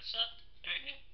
what's up? Right here?